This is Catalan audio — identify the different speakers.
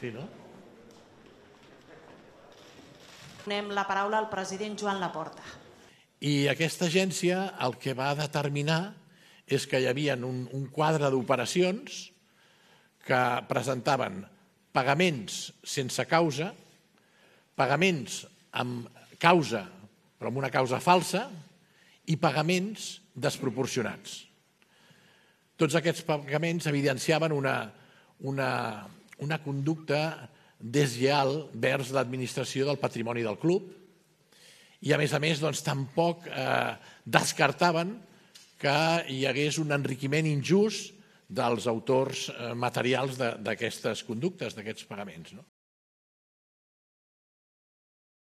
Speaker 1: Sí, no?
Speaker 2: Donem la paraula al president Joan Laporta.
Speaker 1: I aquesta agència el que va determinar és que hi havia un, un quadre d'operacions que presentaven pagaments sense causa, pagaments amb causa, però amb una causa falsa, i pagaments desproporcionats. Tots aquests pagaments evidenciaven una, una, una conducta deslleal vers l'administració del patrimoni del club i, a més a més, doncs, tampoc eh, descartaven que hi hagués un enriquiment injust dels autors eh, materials d'aquestes conductes, d'aquests pagaments. No?